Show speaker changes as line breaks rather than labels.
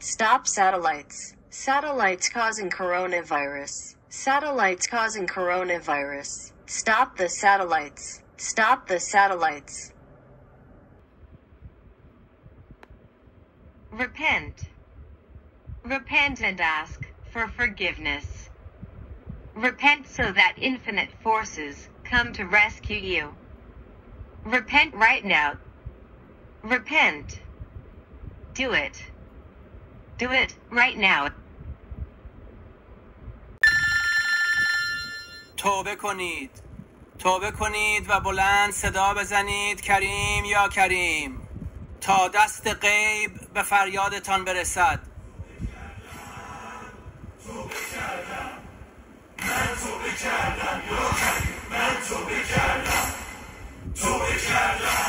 Stop satellites. Satellites causing coronavirus. Satellites causing coronavirus. Stop the satellites. Stop the satellites.
Repent. Repent and ask for forgiveness. Repent so that infinite forces come to rescue you. Repent right now. Repent. Do it. Do it right now.
توبه کنید. توبه کنید و بلند صدا بزنید کریم یا کریم. تا دست غیب به فریادتان برسد.
توبه کردم من توبه کردم یا کریم؟ من توبه کردم. توبه کردم.